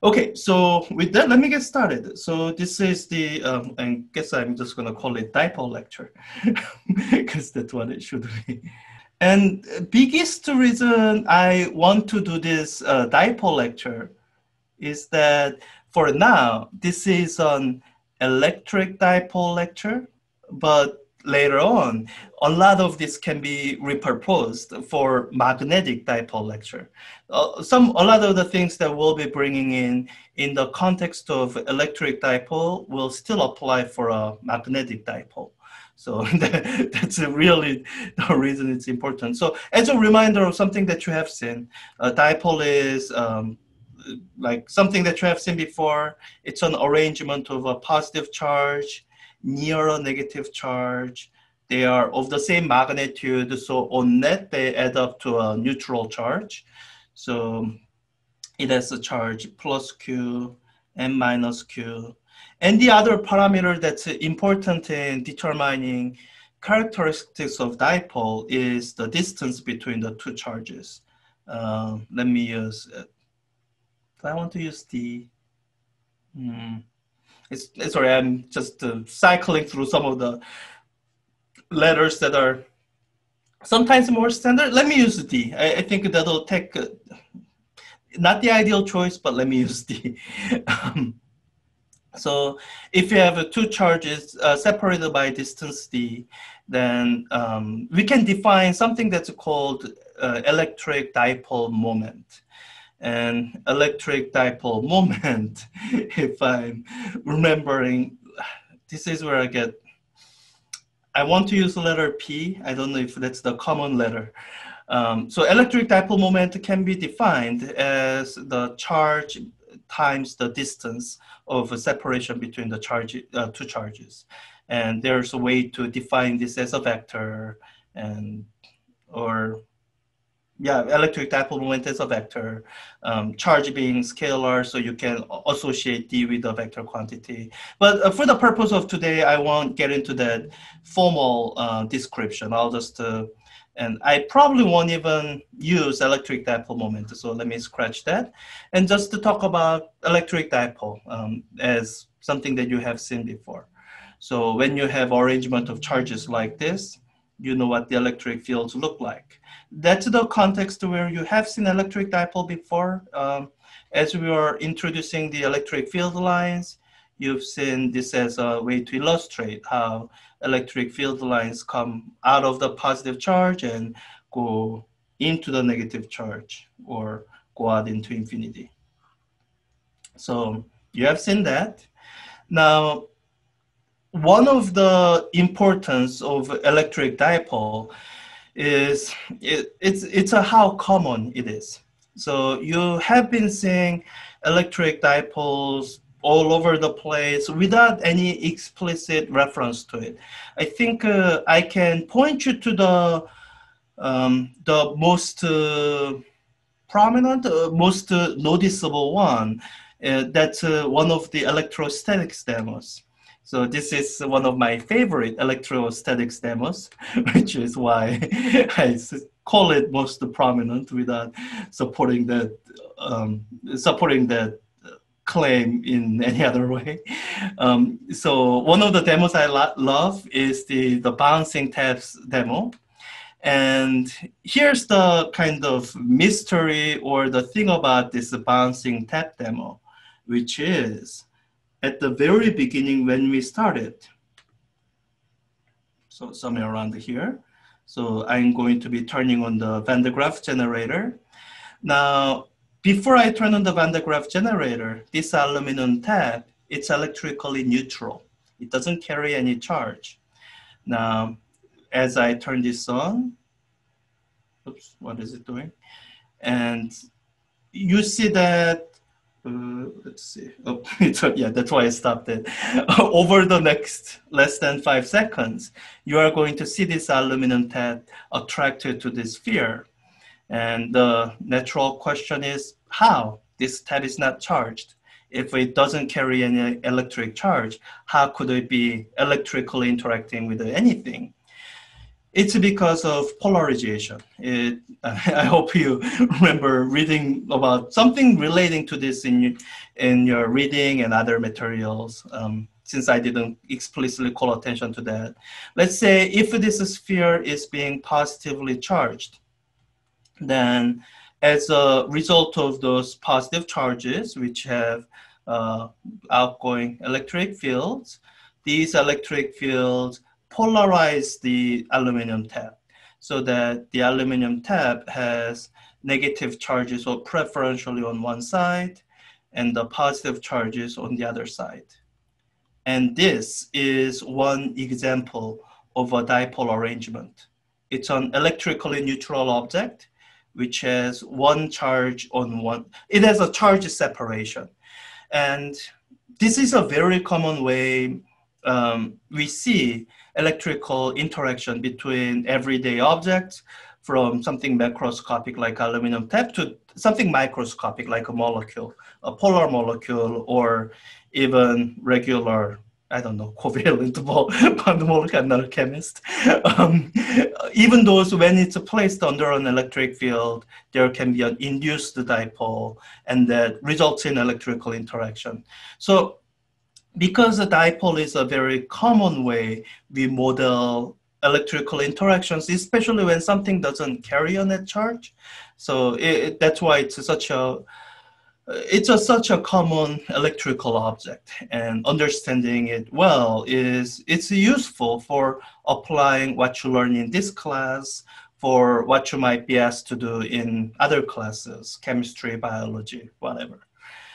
Okay, so with that, let me get started. So this is the, um, I guess I'm just gonna call it dipole lecture because that's what it should be. And biggest reason I want to do this uh, dipole lecture is that for now, this is an electric dipole lecture, but later on, a lot of this can be repurposed for magnetic dipole lecture. Uh, some, a lot of the things that we'll be bringing in in the context of electric dipole will still apply for a magnetic dipole. So that, that's really the reason it's important. So as a reminder of something that you have seen, a dipole is um, like something that you have seen before. It's an arrangement of a positive charge near a negative charge. They are of the same magnitude, so on net they add up to a neutral charge. So it has a charge plus q and minus q. And the other parameter that's important in determining characteristics of dipole is the distance between the two charges. Uh, let me use, uh, I want to use the, hmm, it's, it's sorry, I'm just uh, cycling through some of the letters that are sometimes more standard. Let me use the D. I, I think that'll take, uh, not the ideal choice, but let me use D. um, so if you have uh, two charges uh, separated by distance d, then um, we can define something that's called uh, electric dipole moment and electric dipole moment, if I'm remembering, this is where I get, I want to use the letter P. I don't know if that's the common letter. Um, so electric dipole moment can be defined as the charge times the distance of a separation between the charge, uh, two charges. And there's a way to define this as a vector and or yeah, electric dipole moment is a vector. Um, charge being scalar, so you can associate D with a vector quantity. But uh, for the purpose of today, I won't get into that formal uh, description. I'll just, uh, and I probably won't even use electric dipole moment. So let me scratch that. And just to talk about electric dipole um, as something that you have seen before. So when you have arrangement of charges like this, you know what the electric fields look like. That's the context where you have seen electric dipole before. Um, as we are introducing the electric field lines, you've seen this as a way to illustrate how electric field lines come out of the positive charge and go into the negative charge or go out into infinity. So you have seen that. Now, one of the importance of electric dipole is it, it's it's a how common it is. So you have been seeing electric dipoles all over the place without any explicit reference to it. I think uh, I can point you to the um, the most uh, prominent, uh, most uh, noticeable one. Uh, that's uh, one of the electrostatics demos. So this is one of my favorite electrostatics demos, which is why I call it most prominent without supporting that um, supporting that claim in any other way. Um, so one of the demos I lo love is the, the bouncing tabs demo. And here's the kind of mystery or the thing about this bouncing tap demo, which is at the very beginning when we started. So somewhere around here. So I'm going to be turning on the Van de Graaff generator. Now, before I turn on the Van de Graaff generator, this aluminum tab, it's electrically neutral. It doesn't carry any charge. Now, as I turn this on, oops, what is it doing? And you see that uh, let's see. Oh, yeah, that's why I stopped it. Over the next less than five seconds, you are going to see this aluminum tap attracted to this sphere. And the natural question is how? This tap is not charged. If it doesn't carry any electric charge, how could it be electrically interacting with anything? It's because of polarization. It, I hope you remember reading about something relating to this in, in your reading and other materials, um, since I didn't explicitly call attention to that. Let's say if this sphere is being positively charged, then as a result of those positive charges, which have uh, outgoing electric fields, these electric fields polarize the aluminum tab so that the aluminum tab has negative charges or preferentially on one side and the positive charges on the other side. And this is one example of a dipole arrangement. It's an electrically neutral object which has one charge on one, it has a charge separation. And this is a very common way um, we see electrical interaction between everyday objects from something macroscopic like aluminum tap to something microscopic like a molecule, a polar molecule, or even regular, I don't know, covalent bond molecule. I'm not a chemist. Um, even those when it's placed under an electric field, there can be an induced dipole, and that results in electrical interaction. So because the dipole is a very common way we model electrical interactions, especially when something doesn't carry a net charge. So it, that's why it's such a it's a, such a common electrical object and understanding it well is it's useful for applying what you learn in this class for what you might be asked to do in other classes chemistry biology whatever